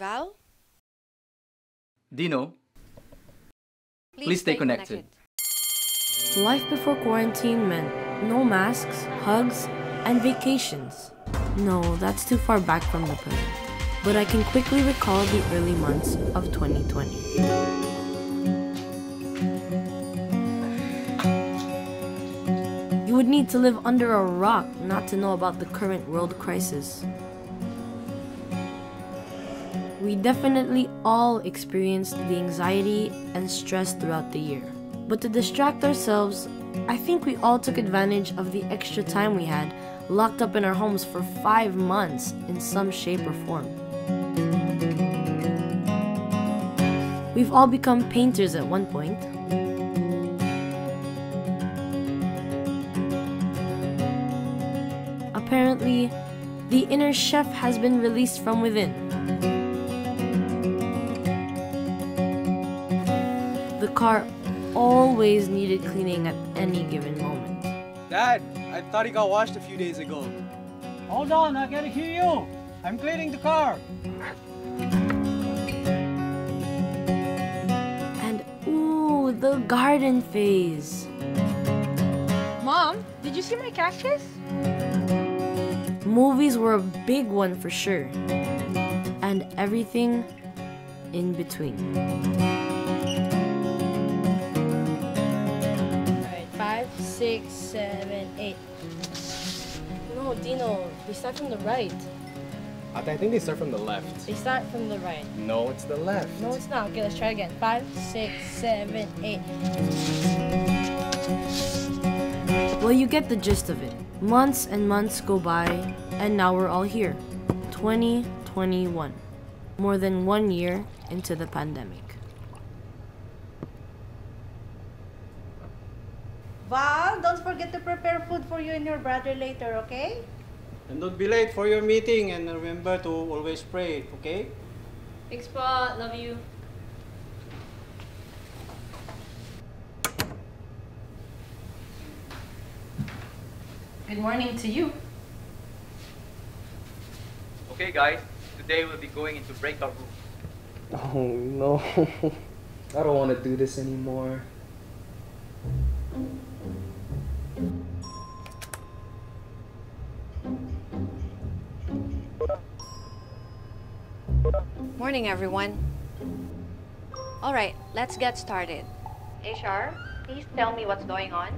Val? Dyno, Please stay connected. Life before quarantine meant no masks, hugs, and vacations. No, that's too far back from the present. But I can quickly recall the early months of 2020. You would need to live under a rock not to know about the current world crisis. We definitely all experienced the anxiety and stress throughout the year. But to distract ourselves, I think we all took advantage of the extra time we had locked up in our homes for five months in some shape or form. We've all become painters at one point. Apparently, the inner chef has been released from within. Car always needed cleaning at any given moment. Dad, I thought he got washed a few days ago. Hold on, I gotta hear you. I'm cleaning the car. And ooh, the garden phase. Mom, did you see my cactus? Movies were a big one for sure. And everything in between. Six, seven, eight. No, Dyno, they start from the right. I think they start from the left. They start from the right. No, it's the left. No, it's not. Okay, let's try again. Five, six, seven, eight. Well, you get the gist of it. Months and months go by, and now we're all here. 2021. More than one year into the pandemic. Val, don't forget to prepare food for you and your brother later, okay? And don't be late for your meeting and remember to always pray, okay? Thanks po. Love you. Good morning to you. Okay, guys, today we'll be going into breakout rooms. Oh no. I don't want to do this anymore. Mm. Morning, everyone. All right, let's get started. HR, please tell me what's going on.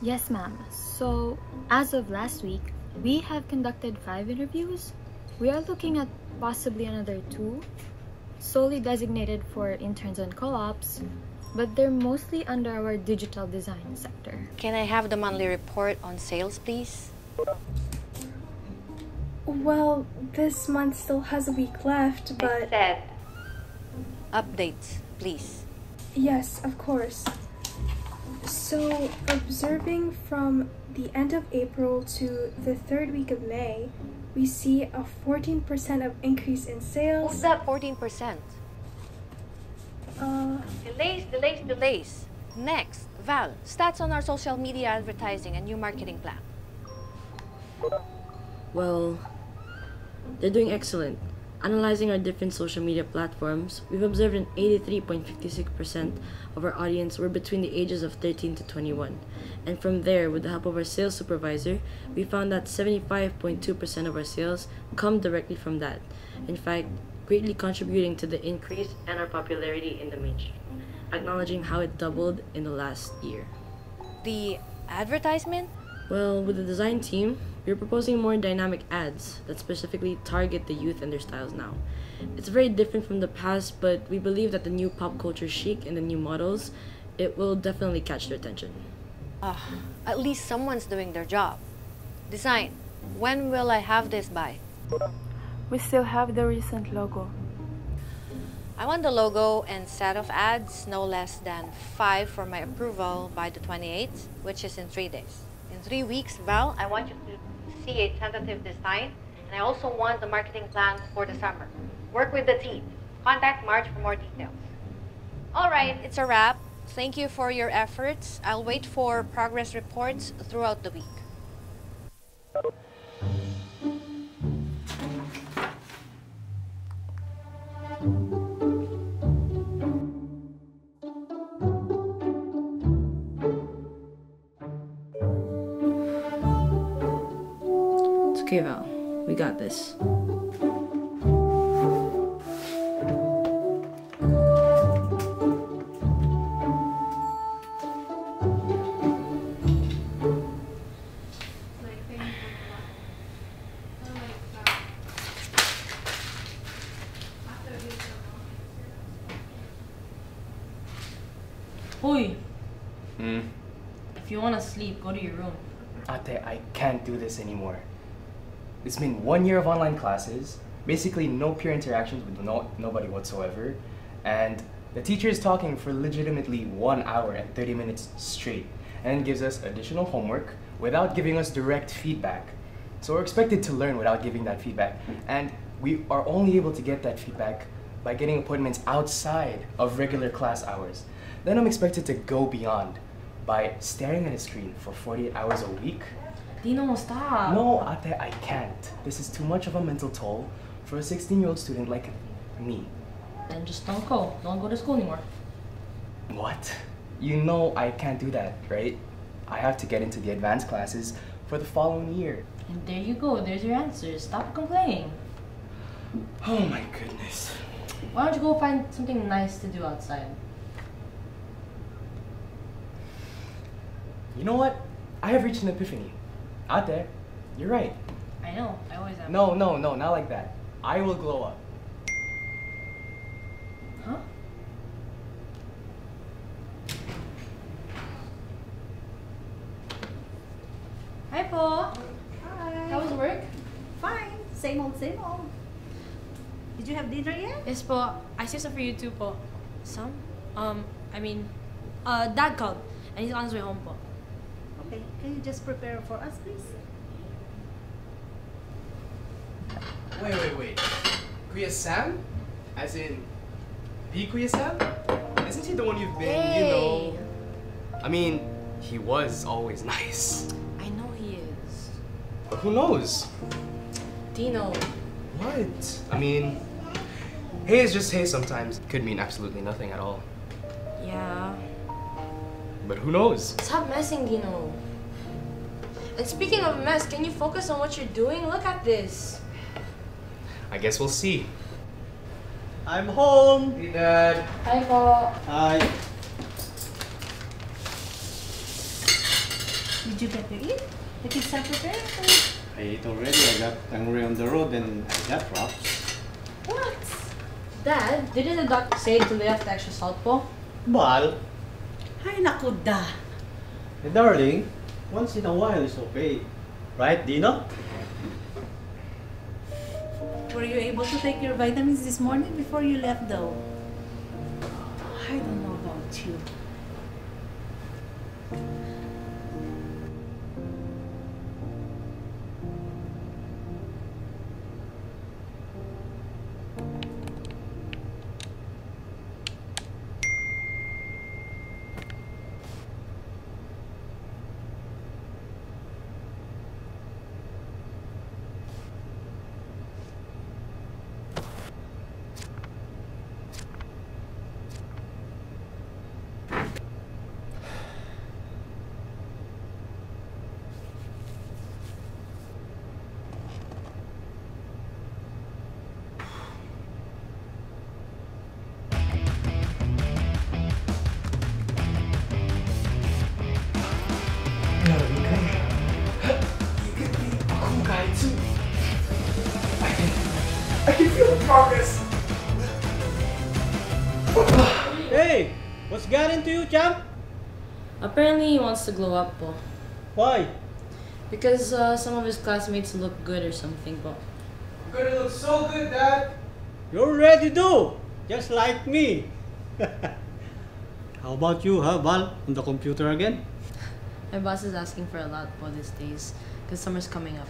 Yes, ma'am. So, as of last week, we have conducted five interviews. We are looking at possibly another two, solely designated for interns and co ops, but they're mostly under our digital design sector. Can I have the monthly report on sales, please? Well, this month still has a week left, but said. Updates, please. yes, of course. So, observing from the end of April to the third week of May, we see a 14% of increase in sales. What's that 14%? Uh, Delays, delays, delays. Next, Val, stats on our social media advertising and new marketing plan. Well, they're doing excellent. Analyzing our different social media platforms, we've observed an 83.56% of our audience were between the ages of 13 to 21. And from there, with the help of our sales supervisor, we found that 75.2% of our sales come directly from that. In fact, greatly contributing to the increase and our popularity in the mainstream, acknowledging how it doubled in the last year. The advertisement? Well, with the design team, we're proposing more dynamic ads that specifically target the youth and their styles now. It's very different from the past, but we believe that the new pop culture chic and the new models, it will definitely catch their attention. Ah, at least someone's doing their job. Design, when will I have this by? we still have the recent logo. I want the logo and set of ads no less than five for my approval by the 28th, which is in three days. Three weeks, Val, I want you to see a tentative design, and I also want the marketing plan for the summer. Work with the team. Contact Marge for more details. All right, it's a wrap. Thank you for your efforts. I'll wait for progress reports throughout the week. It's okay, Val. We got this. Hoy, Hmm. if you wanna sleep, go to your room. Ate, I can't do this anymore. It's been one year of online classes, basically no peer interactions with no, nobody whatsoever, and the teacher is talking for legitimately one hour and 30 minutes straight, and gives us additional homework without giving us direct feedback. So we're expected to learn without giving that feedback, and we are only able to get that feedback by getting appointments outside of regular class hours. Then I'm expected to go beyond by staring at a screen for 48 hours a week. Dyno, stop. No, Ate, I can't. This is too much of a mental toll for a 16 year old student like me. Then just don't go. Don't go to school anymore. What? You know I can't do that, right? I have to get into the advanced classes for the following year. And there you go. There's your answer. Stop complaining. Oh my goodness. Why don't you go find something nice to do outside? You know what? I have reached an epiphany. Ate, you're right. I know. I always have. No, no, no, not like that. I will glow up. Huh? Hi, po. Hi. How was work? Fine. Same old, same old. Did you have dinner yet? Yes, po. I saved some for you too, po. Some? Um, I mean, uh, Dad called, and he's on his way home, po. Okay. Can you just prepare for us, please? Wait, wait, wait. Kuya Sam? As in, the Kuya Sam? Isn't he the one you've been, you know? I mean, he was always nice. I know he is. But who knows? Dyno. What? I mean, hey is just hey sometimes. Could mean absolutely nothing at all. Yeah. But who knows? Stop messing, Dyno. And speaking of mess, can you focus on what you're doing? Look at this. I guess we'll see. I'm home. Hey, Dad. Hi, po. Hi. Did you get to eat? The kids are prepared. I ate already. I got hungry on the road and I got wraps. What? Dad, didn't the doctor say to lay off the extra salt, po? Bal, Ay, naku da. hey, darling, once in a while is okay. Right, Dyno? Were you able to take your vitamins this morning before you left, though? I don't know about you. Can progress. Hey, what's got into you, champ? Apparently, he wants to glow up, po. Why? Because uh, some of his classmates look good or something, po. You're gonna look so good, Dad. You already do, just like me. How about you, huh, Val? On the computer again? My boss is asking for a lot po these days, because summer's coming up.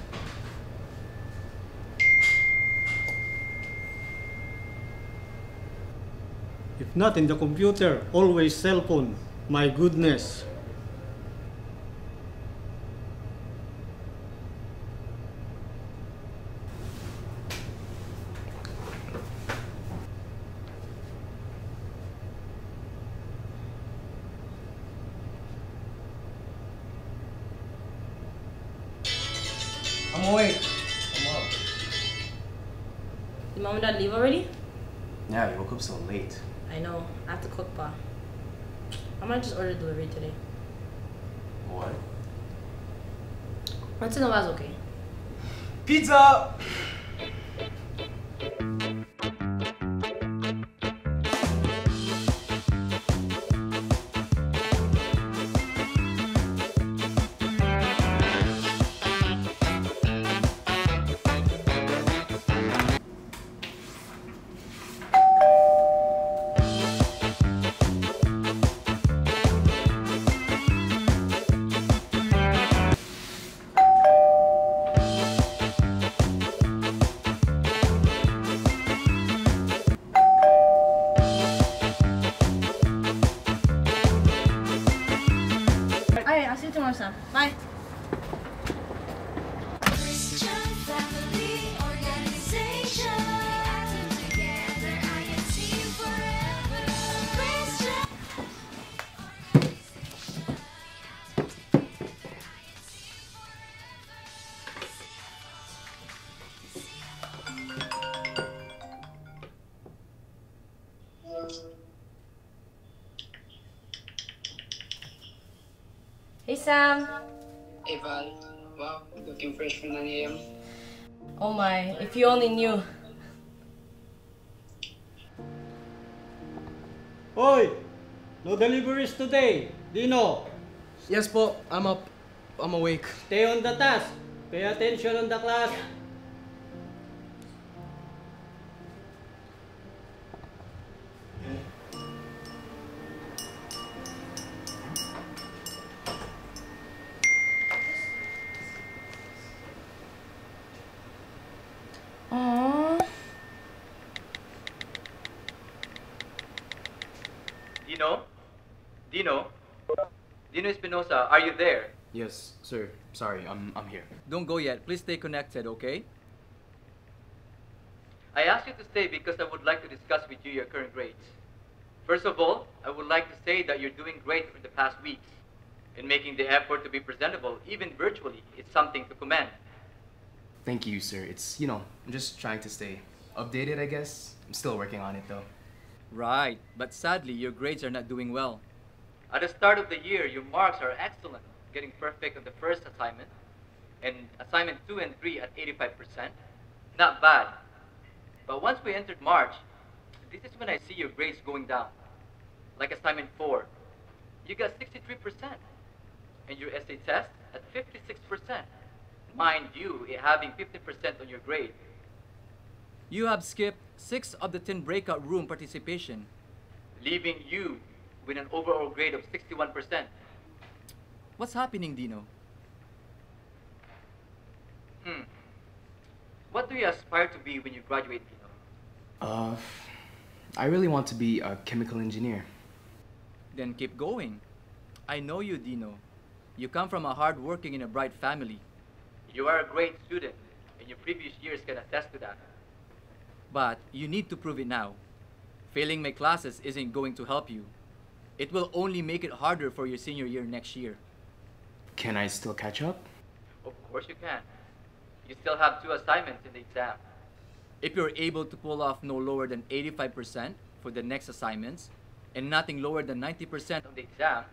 If not in the computer, always cell phone. My goodness. I'm awake. The. Did mom and dad leave already? Yeah, you woke up so late. I know. I have to cook pa. I might just order delivery today. What? Once in a while's okay. Pizza! If you only knew. Hoy! No deliveries today. Dino, Yes po, I'm up. I'm awake. stay on the task. Pay attention on the class. Espinosa, are you there? Yes, sir. Sorry, I'm, I'm here. Don't go yet. Please stay connected, okay? I asked you to stay because I would like to discuss with you your current grades. First of all, I would like to say that you're doing great for the past weeks. In making the effort to be presentable, even virtually, it's something to commend. Thank you, sir. It's, you know, I'm just trying to stay updated, I guess. I'm still working on it, though. Right, but sadly, your grades are not doing well. At the start of the year, your marks are excellent, getting perfect on the first assignment, and assignment 2 and 3 at 85%. Not bad. But once we entered March, this is when I see your grades going down. Like assignment 4, you got 63%, and your essay test at 56%. Mind you, it having 50% on your grade. You have skipped 6 of the 10 breakout room participation, leaving you with an overall grade of 61%. What's happening, Dyno? Hmm. What do you aspire to be when you graduate, Dyno? Uh, I really want to be a chemical engineer. Then keep going. I know you, Dyno. You come from a hard-working and a bright family. You are a great student, and your previous years can attest to that. But you need to prove it now. Failing my classes isn't going to help you. It will only make it harder for your senior year next year. Can I still catch up? Of course you can. You still have two assignments in the exam. If you're able to pull off no lower than 85% for the next assignments and nothing lower than 90% on the exam,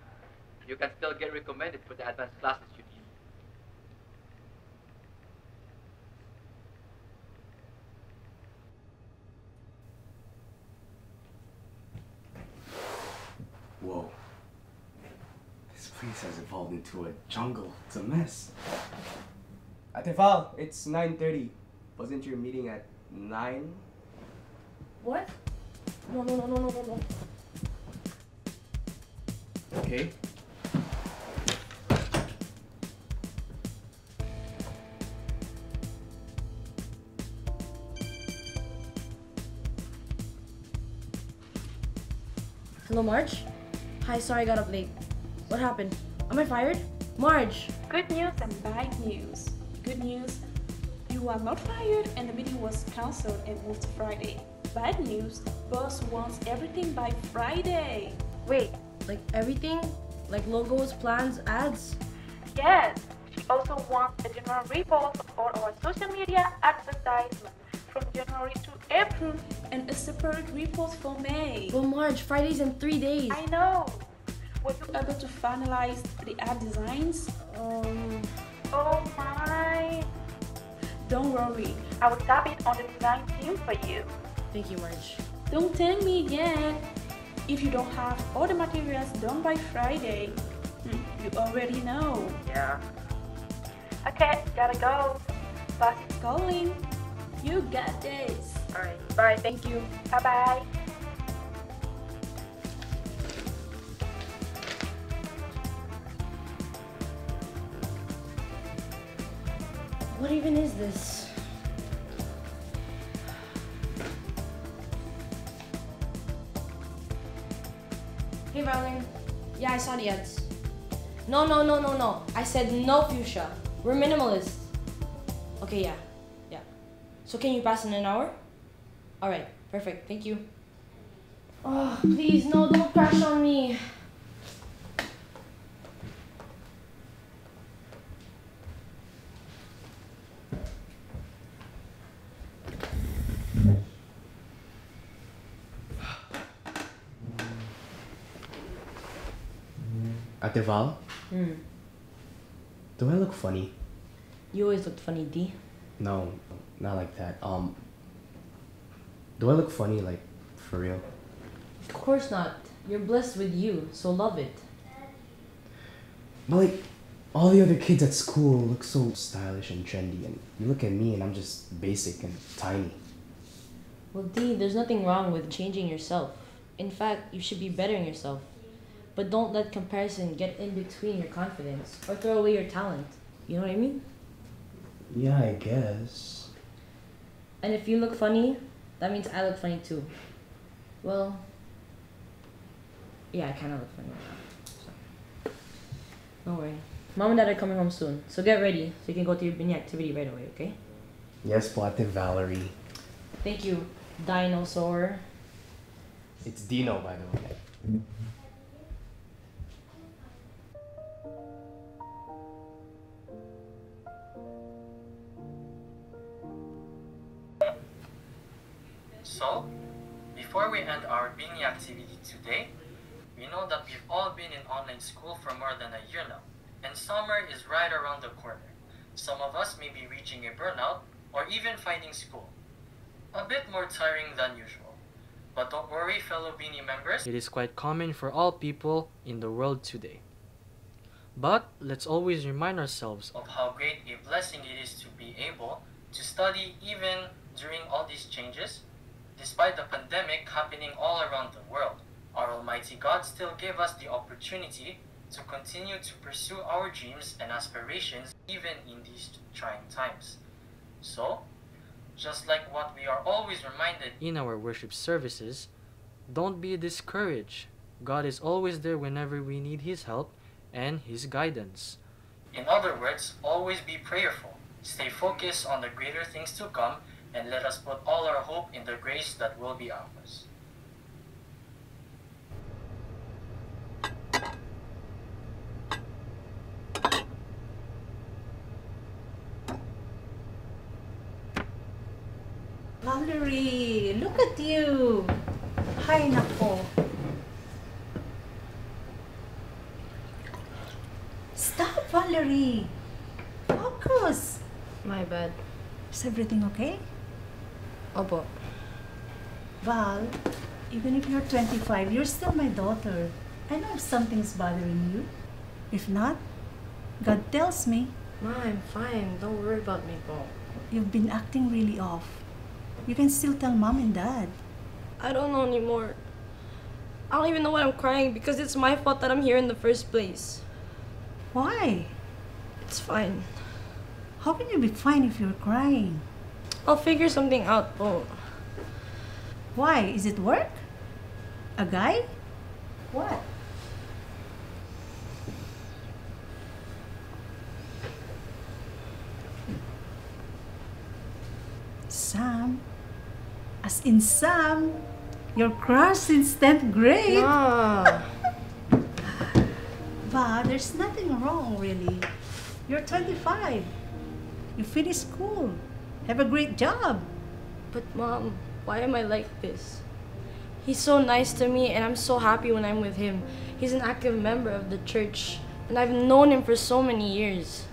you can still get recommended for the advanced classes you need. Whoa. This place has evolved into a jungle. It's a mess. Ate Val, it's 9.30. Wasn't your meeting at 9? What? No, no, no, no, no, no, no. Okay. Hello, Marge? Hi, sorry I got up late. What happened? Am I fired? Marge! Good news and bad news. Good news, you are not fired and the meeting was cancelled and moved to Friday. Bad news, boss wants everything by Friday. Wait, like everything? Like logos, plans, ads? Yes, she also wants a general report of all our social media advertisements from January to April and a separate report for May. For March, Friday's in three days. I know. Were you able to finalize the ad designs? Um, Oh my. Don't worry, I will tap it on the design team for you. thank you, Marge. Don't tell me again. If you don't have all the materials done by Friday, hmm, you already know. Yeah. Okay, gotta go. Boss is calling. You got this. Alright, bye. Thank you. Bye bye. What even is this? Hey, Valen. Yeah, I saw the ads. No, no, no, no, no. I said no fuchsia. We're minimalist. Okay, yeah. Yeah. So can you pass in an hour? Alright, perfect. Thank you. Oh, please, no, don't crash on me. Ate Val, Hmm. do I look funny? You always looked funny, D. No, not like that. Um, do I look funny, like, for real? Of course not. You're blessed with you, so love it. But like, all the other kids at school look so stylish and trendy, and you look at me and I'm just basic and tiny. Well, Dee, there's nothing wrong with changing yourself. In fact, you should be bettering yourself. But don't let comparison get in between your confidence or throw away your talent. You know what I mean? Yeah, I guess. And if you look funny, that means I look funny too. Well, yeah, I kind of look funny right now. So. Don't worry. Mom and Dad are coming home soon, so get ready so you can go to your mini activity right away, okay? Yes, Plate Valerie. Thank you, dinosaur. It's Dyno, by the way. Reaching a burnout or even finding school a bit more tiring than usual. But don't worry, fellow Binhi members, It is quite common for all people in the world today. But let's always remind ourselves of how great a blessing it is to be able to study even during all these changes. Despite the pandemic happening all around the world, our Almighty God still gave us the opportunity to continue to pursue our dreams and aspirations even in these trying times. So, just like what we are always reminded in our worship services, don't be discouraged. God is always there whenever we need His help and His guidance. In other words, always be prayerful. Stay focused on the greater things to come and let us put all our hope in the grace that will be ours. Valerie, look at you. Hi, nako. Stop, Valerie. Focus. My bad. Is everything okay? Opo. Val, even if you're 25, you're still my daughter. I know if something's bothering you. If not, God tells me Ma, I'm fine. Don't worry about me po. you've been acting really off. You can still tell mom and dad. I don't know anymore. I don't even know why I'm crying because it's my fault that I'm here in the first place. Why? It's fine. How can you be fine if you're crying? I'll figure something out po. Why? Is it work? A guy? What? Sam? As in Sam? Your crush since 10th grade? Ma. Ah. But there's nothing wrong, really. You're 25. You finish school. Have a great job. But mom, why am I like this? He's so nice to me and I'm so happy when I'm with him. He's an active member of the church and I've known him for so many years.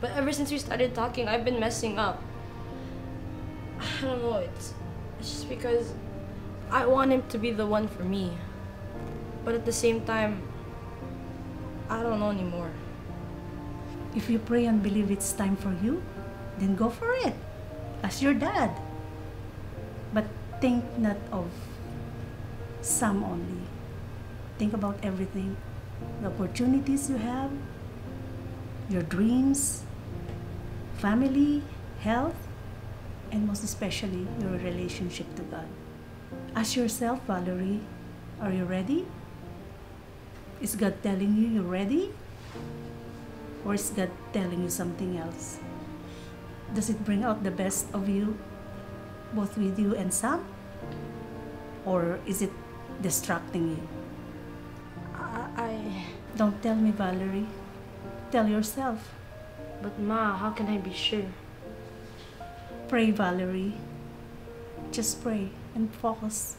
But ever since we started talking, I've been messing up. I don't know, it's just because I want him to be the one for me. But at the same time, I don't know anymore. If you pray and believe it's time for you, then go for it. As your dad. But think not of some only. Think about everything. The opportunities you have, your dreams, family, health, and most especially your relationship to God. Ask yourself, Valerie, are you ready? Is God telling you you're ready? Or is God telling you something else? Does it bring out the best of you, both with you and Sam? Or is it distracting you? I, I... Don't tell me, Valerie. Tell yourself. But Ma, how can I be sure? Pray, Valerie. Just pray and focus.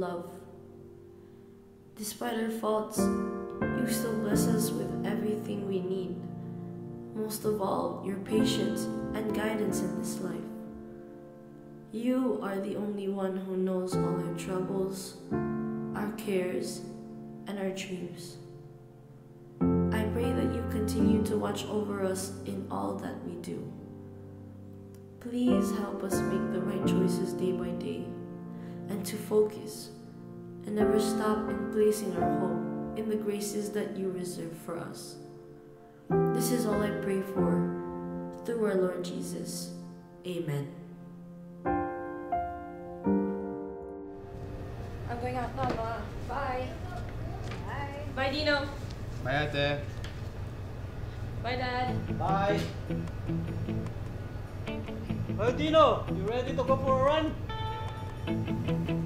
Love. Despite our faults, you still bless us with everything we need. Most of all, your patience and guidance in this life. You are the only one who knows all our troubles, our cares, and our dreams. I pray that you continue to watch over us in all that we do. Please help us make the right choices day by day and to focus and never stop in placing our hope in the graces that you reserve for us. This is all I pray for through our Lord Jesus. Amen. I'm going out now, Ma. Bye. Bye. Bye, Dyno. Bye, ate. Bye, Dad. Bye. Well, Dyno, you ready to go for a run? Do this.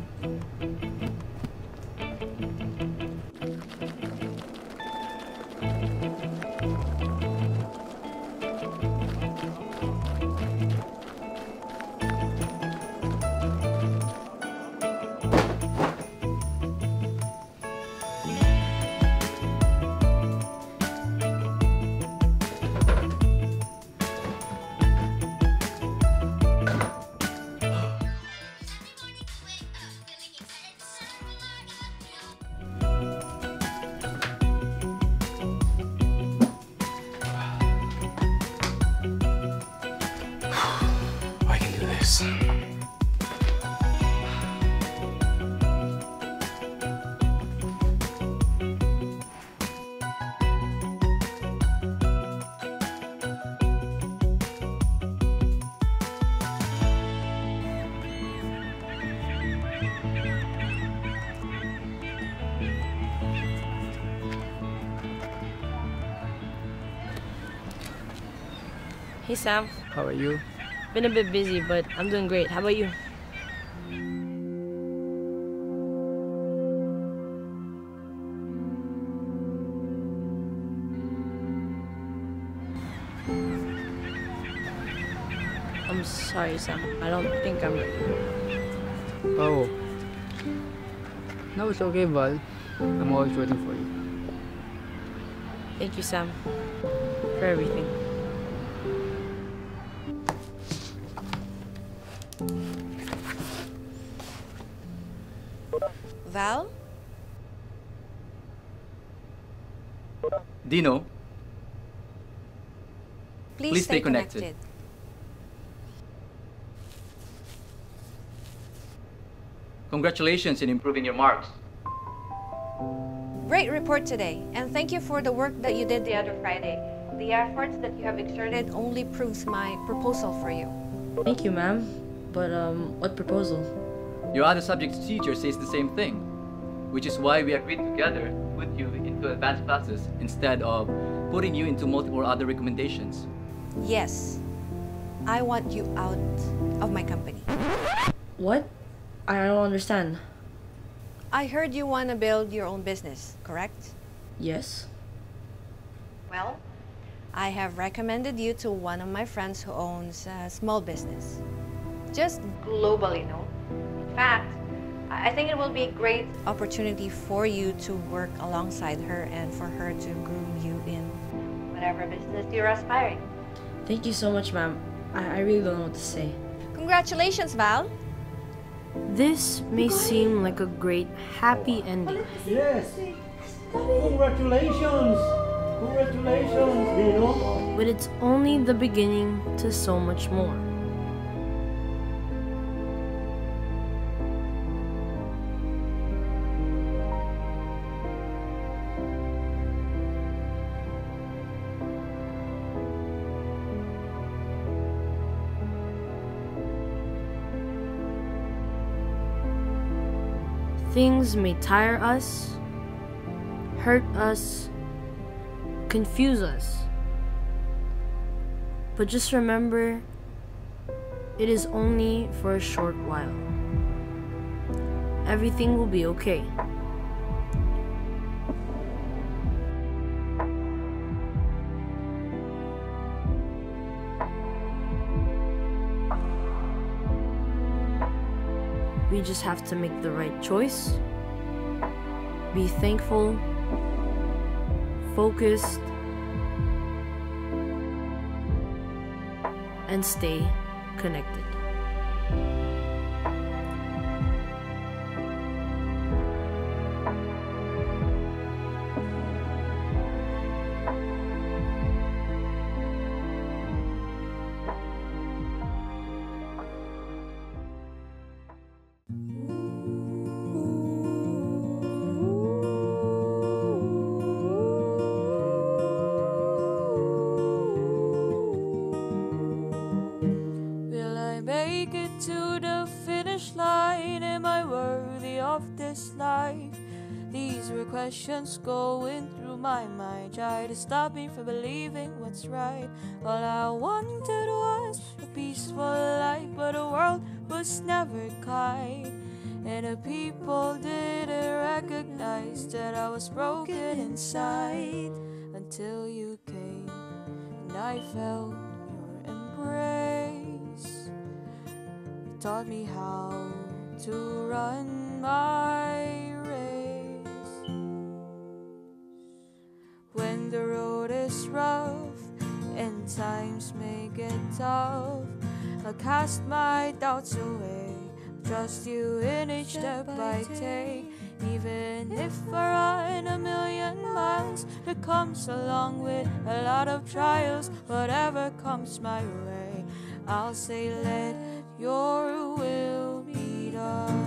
Hey, Sam. How are you? Been a bit busy, but I'm doing great. How about you? I'm sorry, Sam. I don't think I'm ready. Oh. No, it's okay, Val. I'm always waiting for you. Thank you, Sam, for everything. Dyno, Please, Please stay, stay connected. connected. congratulations in improving your marks. Great report today, and thank you for the work that you did the other Friday. The efforts that you have exerted only proves my proposal for you. Thank you, ma'am. But, um, what proposal? Your other subjects teacher says the same thing, which is why we agreed together to put you into advanced classes instead of putting you into multiple other recommendations. Yes, I want you out of my company. What? I don't understand. I heard you want to build your own business, correct? Yes? Well, I have recommended you to one of my friends who owns a small business. Just globally known. In fact, I I think it will be a great opportunity for you to work alongside her and for her to groom you in whatever business you're aspiring. Thank you so much, ma'am. I, I really don't know what to say. Congratulations, Val. This may seem like a great happy ending. Yes. Congratulations. Congratulations, Dyno. But it's only the beginning to so much more. Things may tire us, hurt us, confuse us. But just remember, it is only for a short while. Everything will be okay. We just have to make the right choice, be thankful, focused, and stay connected. Me from believing what's right. All I wanted was a peaceful life, but the world was never kind. And the people didn't recognize that I was broken inside until you came and I felt your embrace. You taught me how to run my rough and times may get tough, I'll cast my doubts away. Trust you in each step I take. Even if I run a million miles, it comes along with a lot of trials. Whatever comes my way, I'll say, let your will be done.